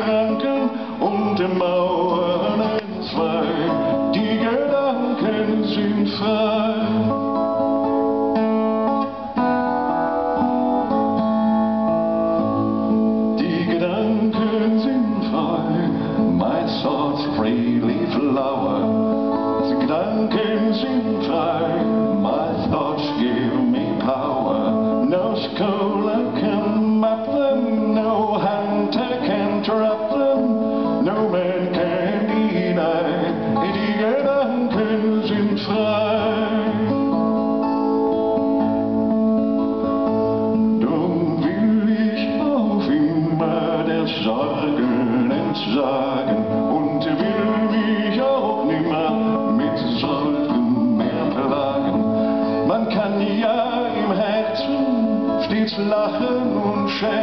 alte Mauern entzwei, die Gedanken sind frei. Die Gedanken sind frei, my thoughts freely flower. Die Gedanken sind frei, my thoughts give me power. No scholar Sorgen entsagen und will mich auch nimmer mit Sorgen mehr plagen. Man kann ja im Herzen stets lachen und scherzen